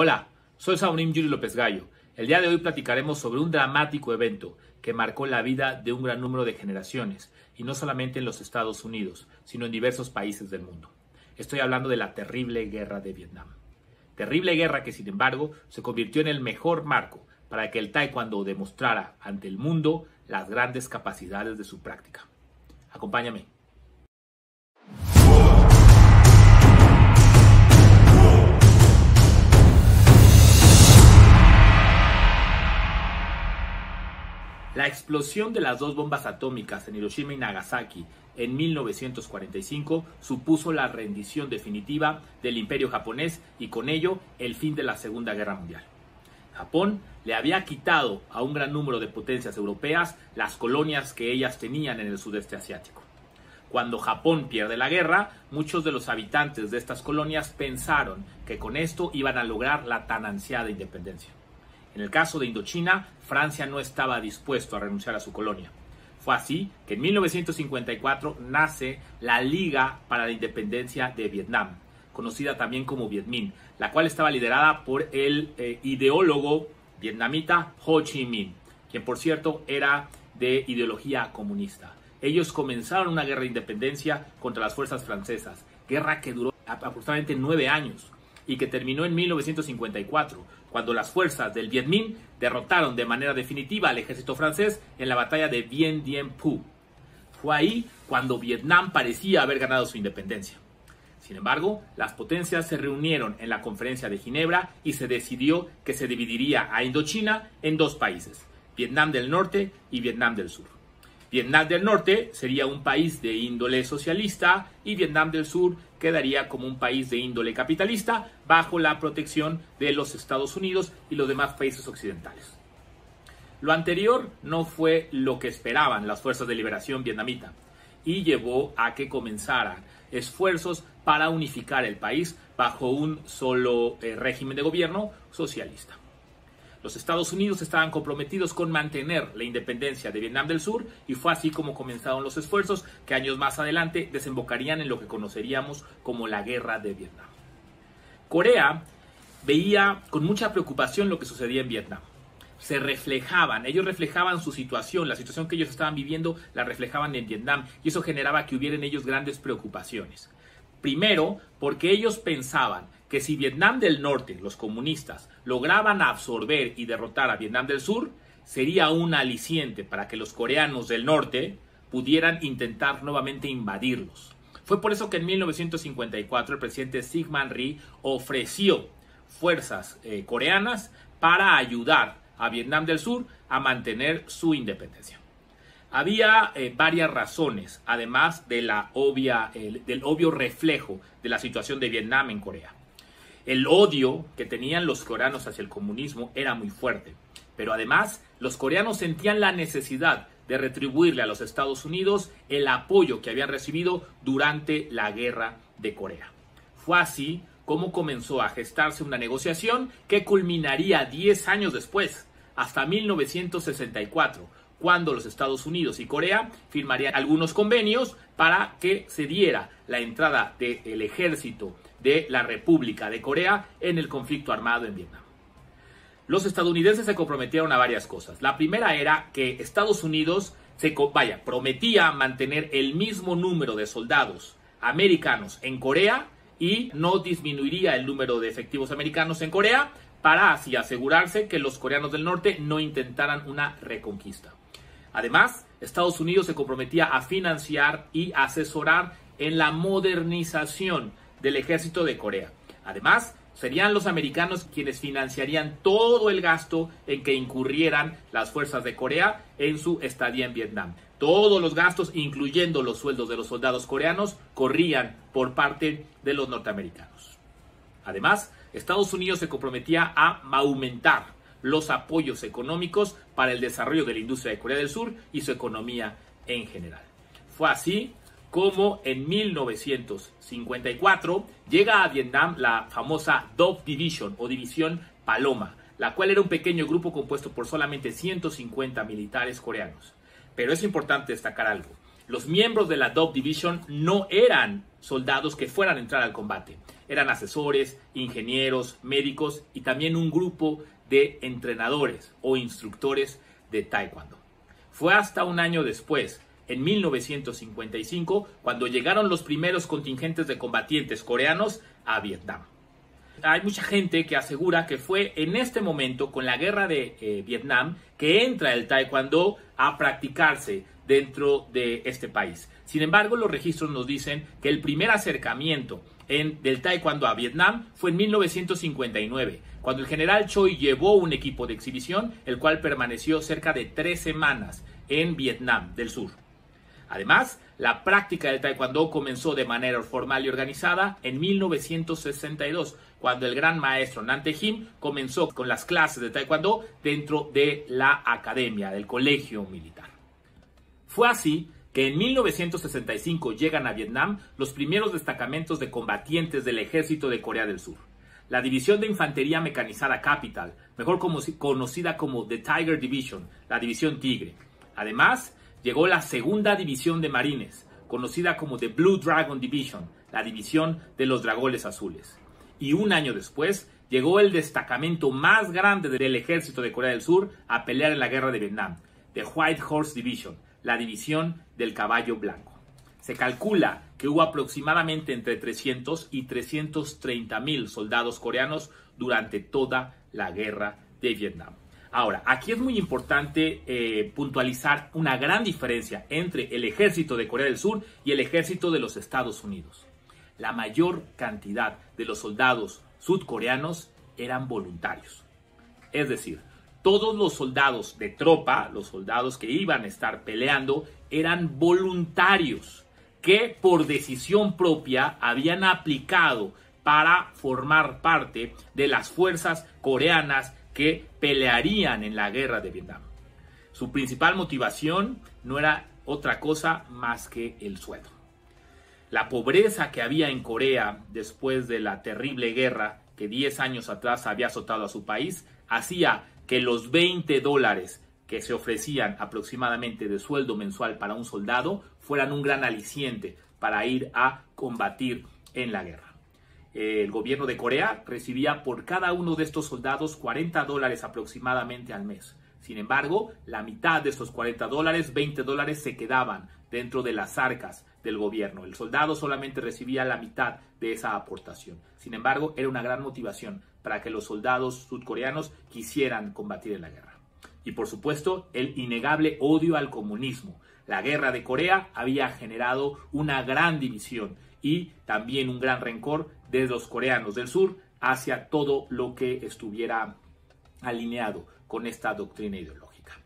Hola, soy Saunim Yuri López Gallo. El día de hoy platicaremos sobre un dramático evento que marcó la vida de un gran número de generaciones, y no solamente en los Estados Unidos, sino en diversos países del mundo. Estoy hablando de la terrible guerra de Vietnam. Terrible guerra que, sin embargo, se convirtió en el mejor marco para que el taekwondo demostrara ante el mundo las grandes capacidades de su práctica. Acompáñame. La explosión de las dos bombas atómicas en Hiroshima y Nagasaki en 1945 supuso la rendición definitiva del imperio japonés y con ello el fin de la Segunda Guerra Mundial. Japón le había quitado a un gran número de potencias europeas las colonias que ellas tenían en el sudeste asiático. Cuando Japón pierde la guerra, muchos de los habitantes de estas colonias pensaron que con esto iban a lograr la tan ansiada independencia. En el caso de Indochina, Francia no estaba dispuesto a renunciar a su colonia. Fue así que en 1954 nace la Liga para la Independencia de Vietnam, conocida también como Viet Minh, la cual estaba liderada por el eh, ideólogo vietnamita Ho Chi Minh, quien por cierto era de ideología comunista. Ellos comenzaron una guerra de independencia contra las fuerzas francesas, guerra que duró aproximadamente nueve años y que terminó en 1954, cuando las fuerzas del Viet Minh derrotaron de manera definitiva al ejército francés en la batalla de Bien Dien Phu. Fue ahí cuando Vietnam parecía haber ganado su independencia. Sin embargo, las potencias se reunieron en la conferencia de Ginebra y se decidió que se dividiría a Indochina en dos países, Vietnam del Norte y Vietnam del Sur. Vietnam del Norte sería un país de índole socialista y Vietnam del Sur quedaría como un país de índole capitalista bajo la protección de los Estados Unidos y los demás países occidentales. Lo anterior no fue lo que esperaban las fuerzas de liberación vietnamita y llevó a que comenzaran esfuerzos para unificar el país bajo un solo eh, régimen de gobierno socialista. Los Estados Unidos estaban comprometidos con mantener la independencia de Vietnam del Sur y fue así como comenzaron los esfuerzos que años más adelante desembocarían en lo que conoceríamos como la Guerra de Vietnam. Corea veía con mucha preocupación lo que sucedía en Vietnam. Se reflejaban, ellos reflejaban su situación, la situación que ellos estaban viviendo la reflejaban en Vietnam y eso generaba que hubiera en ellos grandes preocupaciones. Primero, porque ellos pensaban que si Vietnam del Norte, los comunistas, lograban absorber y derrotar a Vietnam del Sur, sería un aliciente para que los coreanos del norte pudieran intentar nuevamente invadirlos. Fue por eso que en 1954 el presidente Sigmund Rhee ofreció fuerzas eh, coreanas para ayudar a Vietnam del Sur a mantener su independencia. Había eh, varias razones, además de la obvia, del obvio reflejo de la situación de Vietnam en Corea. El odio que tenían los coreanos hacia el comunismo era muy fuerte, pero además los coreanos sentían la necesidad de retribuirle a los Estados Unidos el apoyo que habían recibido durante la guerra de Corea. Fue así como comenzó a gestarse una negociación que culminaría 10 años después, hasta 1964, cuando los Estados Unidos y Corea firmarían algunos convenios para que se diera la entrada del ejército de la República de Corea en el conflicto armado en Vietnam. Los estadounidenses se comprometieron a varias cosas. La primera era que Estados Unidos se vaya, prometía mantener el mismo número de soldados americanos en Corea y no disminuiría el número de efectivos americanos en Corea para así asegurarse que los coreanos del norte no intentaran una reconquista. Además, Estados Unidos se comprometía a financiar y asesorar en la modernización del ejército de Corea. Además, serían los americanos quienes financiarían todo el gasto en que incurrieran las fuerzas de Corea en su estadía en Vietnam. Todos los gastos, incluyendo los sueldos de los soldados coreanos, corrían por parte de los norteamericanos. Además, Estados Unidos se comprometía a aumentar los apoyos económicos para el desarrollo de la industria de Corea del Sur y su economía en general. Fue así como en 1954 llega a Vietnam la famosa Dove Division o División Paloma, la cual era un pequeño grupo compuesto por solamente 150 militares coreanos. Pero es importante destacar algo. Los miembros de la Dove Division no eran soldados que fueran a entrar al combate. eran asesores, ingenieros, médicos y también un grupo de entrenadores o instructores de taekwondo. Fue hasta un año después, en 1955, cuando llegaron los primeros contingentes de combatientes coreanos a Vietnam. Hay mucha gente que asegura que fue en este momento, con la guerra de eh, Vietnam, que entra el taekwondo a practicarse dentro de este país. Sin embargo, los registros nos dicen que el primer acercamiento en, del taekwondo a Vietnam fue en 1959, cuando el general Choi llevó un equipo de exhibición, el cual permaneció cerca de tres semanas en Vietnam del Sur. Además, la práctica del taekwondo comenzó de manera formal y organizada en 1962, cuando el gran maestro Nante Him comenzó con las clases de taekwondo dentro de la academia, del colegio militar. Fue así que en 1965 llegan a Vietnam los primeros destacamentos de combatientes del ejército de Corea del Sur. La División de Infantería Mecanizada Capital, mejor conocida como The Tiger Division, la División Tigre. Además, llegó la Segunda División de Marines, conocida como The Blue Dragon Division, la División de los Dragones Azules. Y un año después, llegó el destacamento más grande del ejército de Corea del Sur a pelear en la guerra de Vietnam, The White Horse Division, la división del caballo blanco. Se calcula que hubo aproximadamente entre 300 y 330 mil soldados coreanos durante toda la guerra de Vietnam. Ahora, aquí es muy importante eh, puntualizar una gran diferencia entre el ejército de Corea del Sur y el ejército de los Estados Unidos. La mayor cantidad de los soldados sudcoreanos eran voluntarios. Es decir, todos los soldados de tropa, los soldados que iban a estar peleando, eran voluntarios que por decisión propia habían aplicado para formar parte de las fuerzas coreanas que pelearían en la guerra de Vietnam. Su principal motivación no era otra cosa más que el sueldo. La pobreza que había en Corea después de la terrible guerra que 10 años atrás había azotado a su país hacía que los 20 dólares que se ofrecían aproximadamente de sueldo mensual para un soldado fueran un gran aliciente para ir a combatir en la guerra. El gobierno de Corea recibía por cada uno de estos soldados 40 dólares aproximadamente al mes. Sin embargo, la mitad de estos 40 dólares, 20 dólares, se quedaban dentro de las arcas del gobierno. El soldado solamente recibía la mitad de esa aportación. Sin embargo, era una gran motivación para que los soldados sudcoreanos quisieran combatir en la guerra. Y por supuesto, el innegable odio al comunismo. La guerra de Corea había generado una gran división y también un gran rencor de los coreanos del sur hacia todo lo que estuviera alineado con esta doctrina ideológica.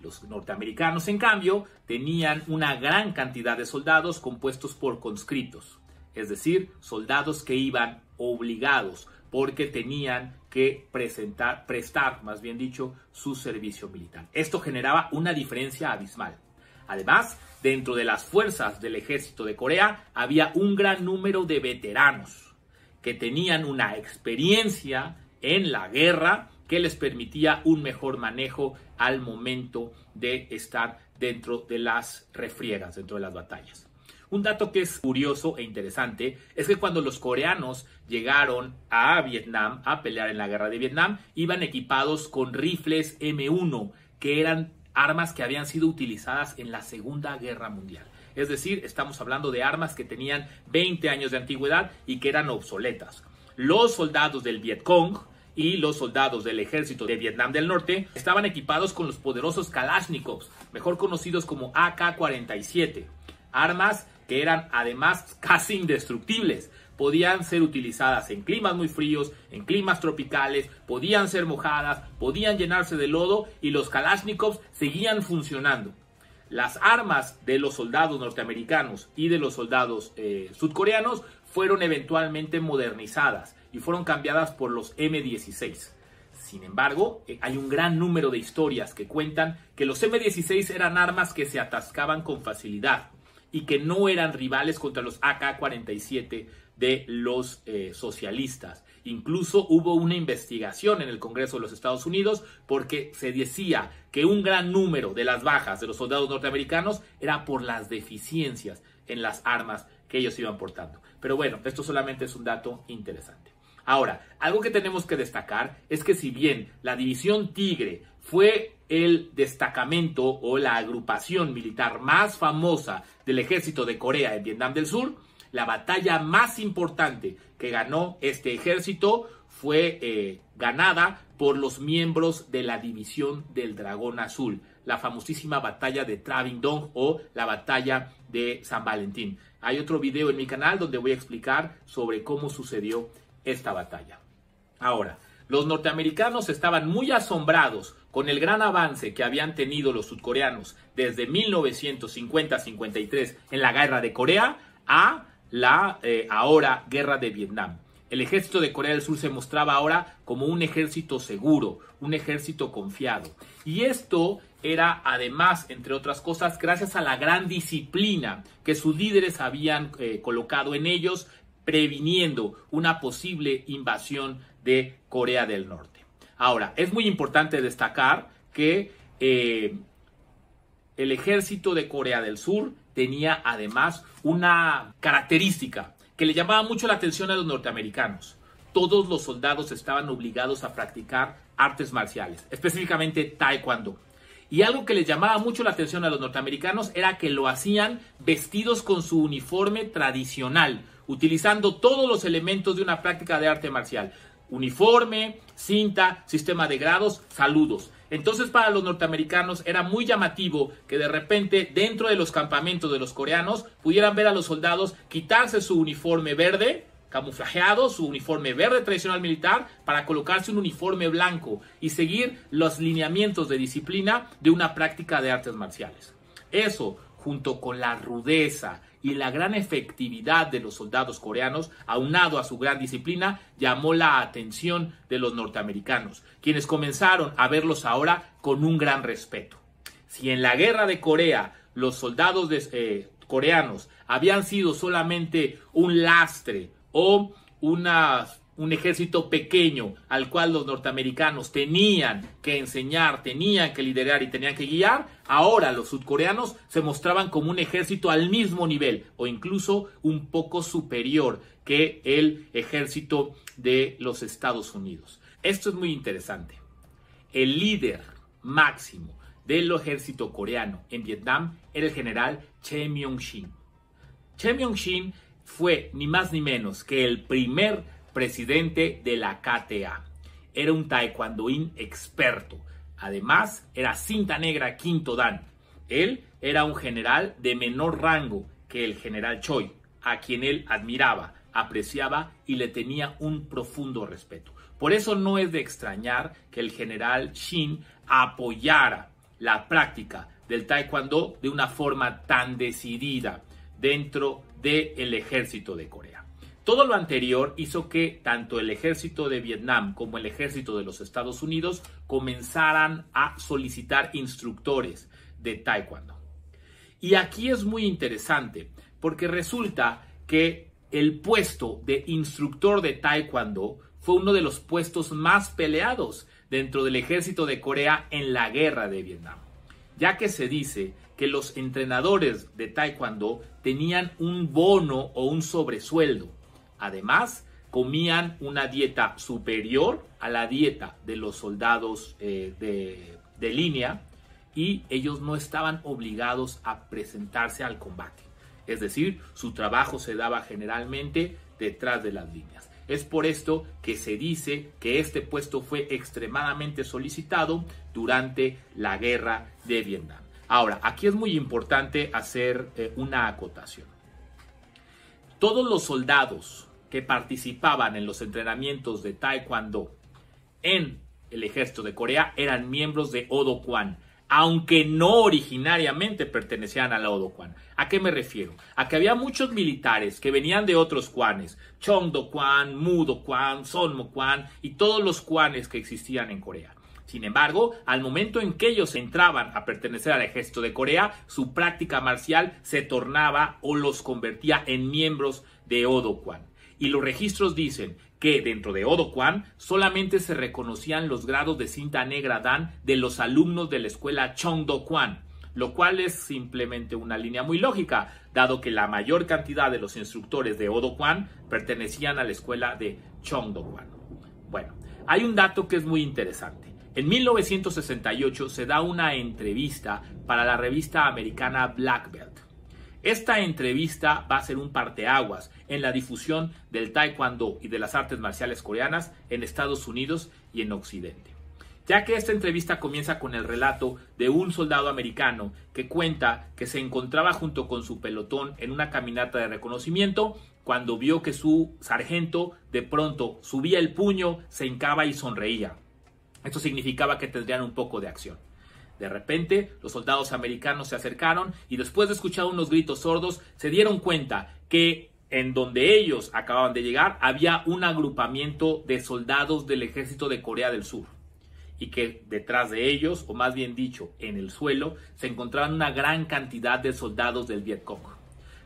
Los norteamericanos, en cambio, tenían una gran cantidad de soldados compuestos por conscritos, es decir, soldados que iban obligados porque tenían que presentar, prestar, más bien dicho, su servicio militar. Esto generaba una diferencia abismal. Además, dentro de las fuerzas del ejército de Corea había un gran número de veteranos que tenían una experiencia en la guerra que les permitía un mejor manejo al momento de estar dentro de las refriegas, dentro de las batallas. Un dato que es curioso e interesante es que cuando los coreanos llegaron a Vietnam a pelear en la guerra de Vietnam, iban equipados con rifles M1, que eran armas que habían sido utilizadas en la Segunda Guerra Mundial. Es decir, estamos hablando de armas que tenían 20 años de antigüedad y que eran obsoletas. Los soldados del Vietcong y los soldados del ejército de Vietnam del Norte estaban equipados con los poderosos Kalashnikovs, mejor conocidos como AK-47, armas que eran además casi indestructibles. Podían ser utilizadas en climas muy fríos, en climas tropicales, podían ser mojadas, podían llenarse de lodo y los Kalashnikovs seguían funcionando. Las armas de los soldados norteamericanos y de los soldados eh, sudcoreanos fueron eventualmente modernizadas y fueron cambiadas por los M16. Sin embargo, eh, hay un gran número de historias que cuentan que los M16 eran armas que se atascaban con facilidad y que no eran rivales contra los AK-47 de los eh, socialistas. Incluso hubo una investigación en el Congreso de los Estados Unidos porque se decía que un gran número de las bajas de los soldados norteamericanos era por las deficiencias en las armas que ellos iban portando. Pero bueno, esto solamente es un dato interesante. Ahora, algo que tenemos que destacar es que si bien la división Tigre fue el destacamento o la agrupación militar más famosa del ejército de Corea en Vietnam del Sur, la batalla más importante que ganó este ejército fue eh, ganada por los miembros de la división del Dragón Azul, la famosísima batalla de Travindong o la batalla de San Valentín. Hay otro video en mi canal donde voy a explicar sobre cómo sucedió esta batalla. Ahora, los norteamericanos estaban muy asombrados con el gran avance que habían tenido los sudcoreanos desde 1950-53 en la guerra de Corea a la eh, ahora guerra de Vietnam. El ejército de Corea del Sur se mostraba ahora como un ejército seguro, un ejército confiado. Y esto era además, entre otras cosas, gracias a la gran disciplina que sus líderes habían eh, colocado en ellos, previniendo una posible invasión de Corea del Norte. Ahora, es muy importante destacar que eh, el ejército de Corea del Sur tenía además una característica que le llamaba mucho la atención a los norteamericanos. Todos los soldados estaban obligados a practicar artes marciales, específicamente taekwondo. Y algo que les llamaba mucho la atención a los norteamericanos era que lo hacían vestidos con su uniforme tradicional, utilizando todos los elementos de una práctica de arte marcial. Uniforme, cinta, sistema de grados, saludos. Entonces para los norteamericanos era muy llamativo que de repente dentro de los campamentos de los coreanos pudieran ver a los soldados quitarse su uniforme verde, camuflajeado, su uniforme verde tradicional militar, para colocarse un uniforme blanco y seguir los lineamientos de disciplina de una práctica de artes marciales. Eso, junto con la rudeza y la gran efectividad de los soldados coreanos, aunado a su gran disciplina, llamó la atención de los norteamericanos, quienes comenzaron a verlos ahora con un gran respeto. Si en la guerra de Corea los soldados eh, coreanos habían sido solamente un lastre o unas un ejército pequeño al cual los norteamericanos tenían que enseñar, tenían que liderar y tenían que guiar, ahora los sudcoreanos se mostraban como un ejército al mismo nivel o incluso un poco superior que el ejército de los Estados Unidos. Esto es muy interesante. El líder máximo del ejército coreano en Vietnam era el general Che Myung-shin. Che Myung-shin fue ni más ni menos que el primer presidente de la KTA. Era un taekwondoín experto. Además, era cinta negra quinto dan. Él era un general de menor rango que el general Choi, a quien él admiraba, apreciaba y le tenía un profundo respeto. Por eso no es de extrañar que el general Shin apoyara la práctica del taekwondo de una forma tan decidida dentro del ejército de Corea. Todo lo anterior hizo que tanto el ejército de Vietnam como el ejército de los Estados Unidos comenzaran a solicitar instructores de taekwondo. Y aquí es muy interesante porque resulta que el puesto de instructor de taekwondo fue uno de los puestos más peleados dentro del ejército de Corea en la guerra de Vietnam, ya que se dice que los entrenadores de taekwondo tenían un bono o un sobresueldo Además, comían una dieta superior a la dieta de los soldados eh, de, línea y ellos no estaban obligados a presentarse al combate. Es decir, su trabajo se daba generalmente detrás de las líneas. Es por esto que se dice que este puesto fue extremadamente solicitado durante la guerra de Vietnam. Ahora, aquí es muy importante hacer eh, una acotación. Todos los soldados que participaban en los entrenamientos de Taekwondo en el ejército de Corea eran miembros de Odo Kwan, aunque no originariamente pertenecían a la Odo Kwan. ¿A qué me refiero? A que había muchos militares que venían de otros Kwanes, Chongdo Kwan, Mudo Kwan, Sonmo Kwan y todos los Kwanes que existían en Corea. Sin embargo, al momento en que ellos entraban a pertenecer al ejército de Corea, su práctica marcial se tornaba o los convertía en miembros de Odo Kwan y los registros dicen que dentro de Odo Kwan solamente se reconocían los grados de cinta negra Dan de los alumnos de la escuela Chongdo Kwan, lo cual es simplemente una línea muy lógica, dado que la mayor cantidad de los instructores de Odo Kwan pertenecían a la escuela de Chongdo Kwan. Bueno, hay un dato que es muy interesante. En 1968 se da una entrevista para la revista americana Black Belt. Esta entrevista va a ser un parteaguas en la difusión del taekwondo y de las artes marciales coreanas en Estados Unidos y en Occidente ya que esta entrevista comienza con el relato de un soldado americano que cuenta que se encontraba junto con su pelotón en una caminata de reconocimiento cuando vio que su sargento de pronto subía el puño, se hincaba y sonreía. Esto significaba que tendrían un poco de acción. De repente, los soldados americanos se acercaron y después de escuchar unos gritos sordos, se dieron cuenta que en donde ellos acababan de llegar había un agrupamiento de soldados del ejército de Corea del Sur y que detrás de ellos, o más bien dicho, en el suelo, se encontraban una gran cantidad de soldados del Vietcong.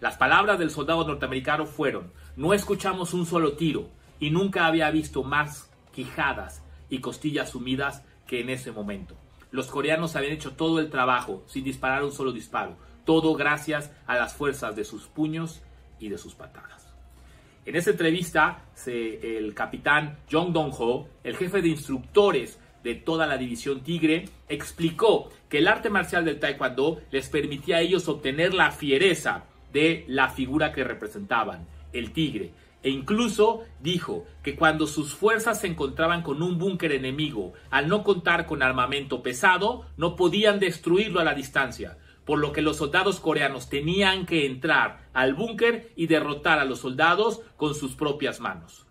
Las palabras del soldado norteamericano fueron, no escuchamos un solo tiro y nunca había visto más quijadas y costillas sumidas que en ese momento. Los coreanos habían hecho todo el trabajo sin disparar un solo disparo, todo gracias a las fuerzas de sus puños y de sus patadas. En esa entrevista, el capitán Jong Dong-ho, el jefe de instructores de toda la división Tigre, explicó que el arte marcial del Taekwondo les permitía a ellos obtener la fiereza de la figura que representaban, el tigre. E incluso dijo que cuando sus fuerzas se encontraban con un búnker enemigo, al no contar con armamento pesado, no podían destruirlo a la distancia, por lo que los soldados coreanos tenían que entrar al búnker y derrotar a los soldados con sus propias manos.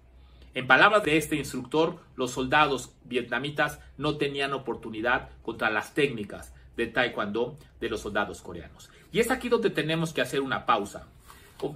En palabras de este instructor, los soldados vietnamitas no tenían oportunidad contra las técnicas de taekwondo de los soldados coreanos. Y es aquí donde tenemos que hacer una pausa.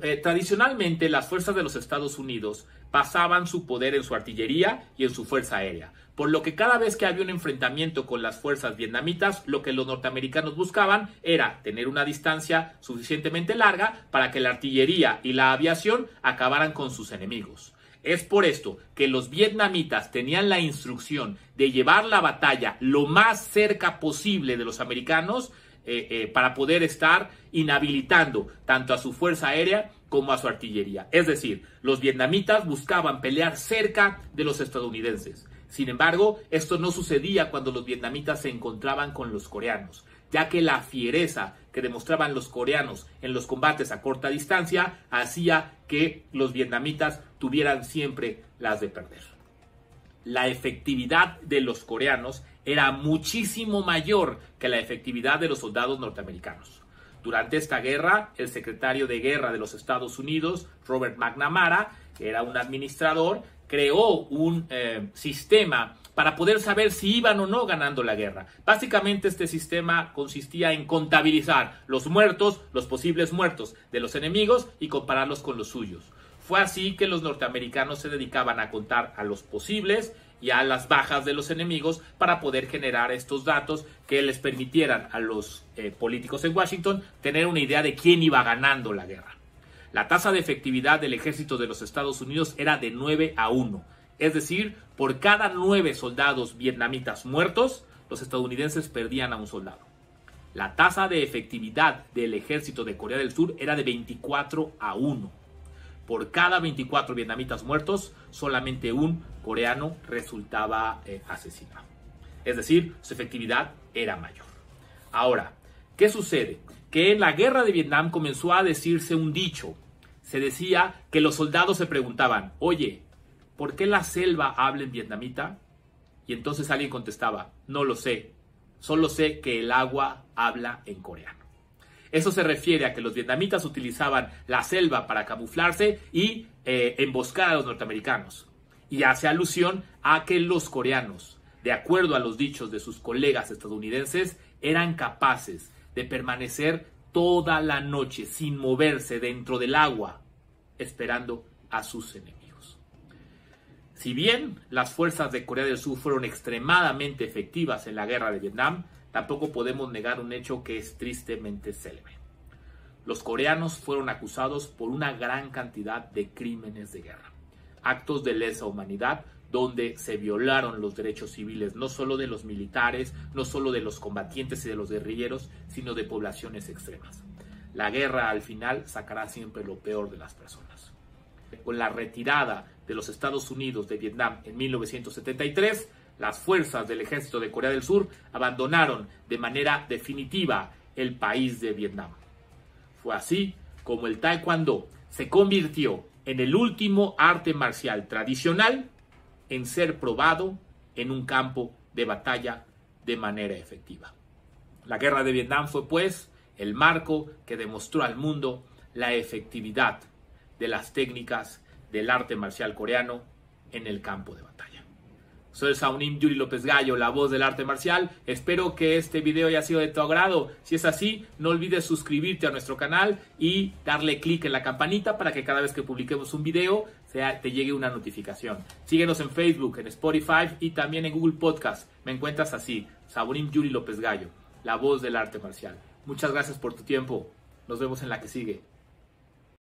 Eh, tradicionalmente las fuerzas de los Estados Unidos basaban su poder en su artillería y en su fuerza aérea, por lo que cada vez que había un enfrentamiento con las fuerzas vietnamitas, lo que los norteamericanos buscaban era tener una distancia suficientemente larga para que la artillería y la aviación acabaran con sus enemigos. Es por esto que los vietnamitas tenían la instrucción de llevar la batalla lo más cerca posible de los americanos eh, eh, para poder estar inhabilitando tanto a su fuerza aérea como a su artillería. Es decir, los vietnamitas buscaban pelear cerca de los estadounidenses. Sin embargo, esto no sucedía cuando los vietnamitas se encontraban con los coreanos ya que la fiereza que demostraban los coreanos en los combates a corta distancia hacía que los vietnamitas tuvieran siempre las de perder. La efectividad de los coreanos era muchísimo mayor que la efectividad de los soldados norteamericanos. Durante esta guerra, el secretario de guerra de los Estados Unidos, Robert McNamara, que era un administrador, creó un eh, sistema para poder saber si iban o no ganando la guerra. Básicamente este sistema consistía en contabilizar los muertos, los posibles muertos de los enemigos y compararlos con los suyos. Fue así que los norteamericanos se dedicaban a contar a los posibles y a las bajas de los enemigos para poder generar estos datos que les permitieran a los eh, políticos en Washington tener una idea de quién iba ganando la guerra. La tasa de efectividad del ejército de los Estados Unidos era de 9 a 1 es decir, por cada nueve soldados vietnamitas muertos, los estadounidenses perdían a un soldado. La tasa de efectividad del ejército de Corea del Sur era de 24 a 1. Por cada 24 vietnamitas muertos, solamente un coreano resultaba eh, asesinado. Es decir, su efectividad era mayor. Ahora, ¿qué sucede? Que en la guerra de Vietnam comenzó a decirse un dicho. Se decía que los soldados se preguntaban, oye, ¿por qué la selva habla en vietnamita? Y entonces alguien contestaba, no lo sé, solo sé que el agua habla en coreano. Eso se refiere a que los vietnamitas utilizaban la selva para camuflarse y eh, emboscar a los norteamericanos. Y hace alusión a que los coreanos, de acuerdo a los dichos de sus colegas estadounidenses, eran capaces de permanecer toda la noche sin moverse dentro del agua, esperando a sus enemigos. Si bien las fuerzas de Corea del Sur fueron extremadamente efectivas en la guerra de Vietnam, tampoco podemos negar un hecho que es tristemente célebre. Los coreanos fueron acusados por una gran cantidad de crímenes de guerra, actos de lesa humanidad donde se violaron los derechos civiles, no solo de los militares, no solo de los combatientes y de los guerrilleros, sino de poblaciones extremas. La guerra al final sacará siempre lo peor de las personas. Con la retirada de los Estados Unidos de Vietnam en 1973, las fuerzas del ejército de Corea del Sur abandonaron de manera definitiva el país de Vietnam. Fue así como el taekwondo se convirtió en el último arte marcial tradicional en ser probado en un campo de batalla de manera efectiva. La guerra de Vietnam fue pues el marco que demostró al mundo la efectividad de las técnicas del arte marcial coreano en el campo de batalla. Soy Saunim Yuri López Gallo, la voz del arte marcial. Espero que este video haya sido de tu agrado. Si es así, no olvides suscribirte a nuestro canal y darle clic en la campanita para que cada vez que publiquemos un video te llegue una notificación. Síguenos en Facebook, en Spotify y también en Google Podcast. Me encuentras así, Saunim Yuri López Gallo, la voz del arte marcial. Muchas gracias por tu tiempo. Nos vemos en la que sigue.